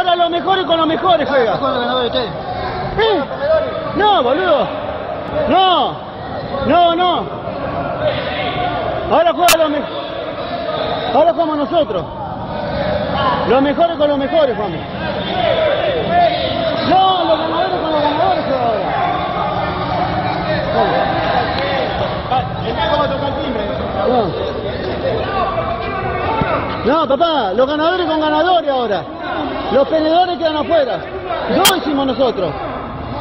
Ahora los mejores con los mejores juega. ¿Con los ganadores ustedes? ¿Eh? No, boludo. No. No, no. Ahora juega los mejores. Ahora jugamos nosotros. Los mejores con los mejores, Juan. No, los ganadores con los ganadores ahora. No. No, papá, los ganadores con ganadores ahora. Los perdedores quedan afuera. Dos hicimos nosotros.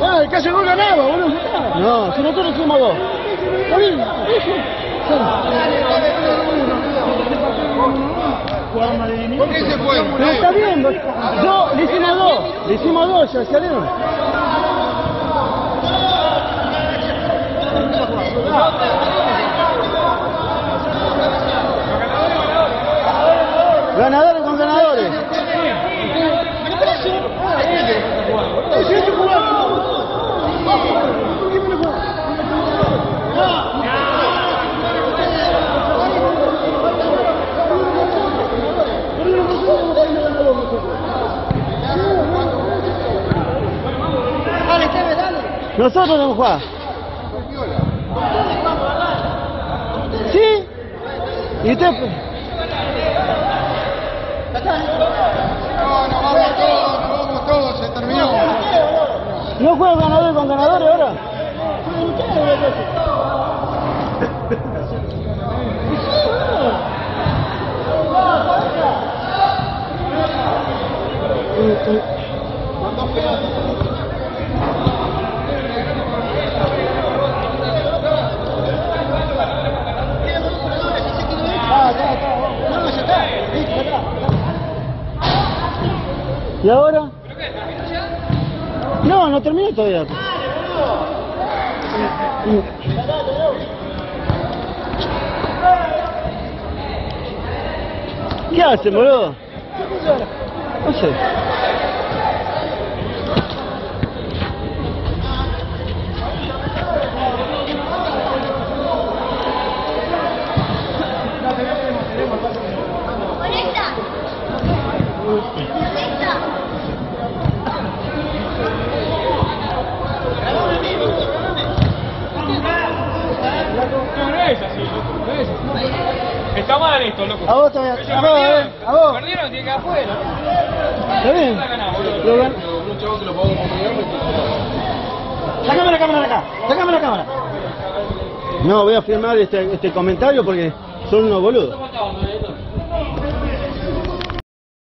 Ah, el caso gol ganaba, boludo. No, si nosotros hicimos dos. Está bien. ¿Por qué se fue? Pero está bien, dos, le hicimos dos, le hicimos dos, ya salieron. Ganadores con ganadores. Nosotros que jugar. ¿Sí? ¿Y usted? No, nos vamos todos, nos vamos todos, se terminó. ¿No juega ganador con ganadores ahora? ¿Y ahora? No, no terminé todavía. ¿Qué hacen, boludo? No sé. Es así, loco, no es así. Está mal esto, loco. A vos también. Ellos A vos, perdieron, a vos. perdieron, tiene que afuera. ¿Está bien? Lo gan- Sácame la cámara de acá, sácame la cámara. No, voy a firmar este, este comentario porque son unos boludos.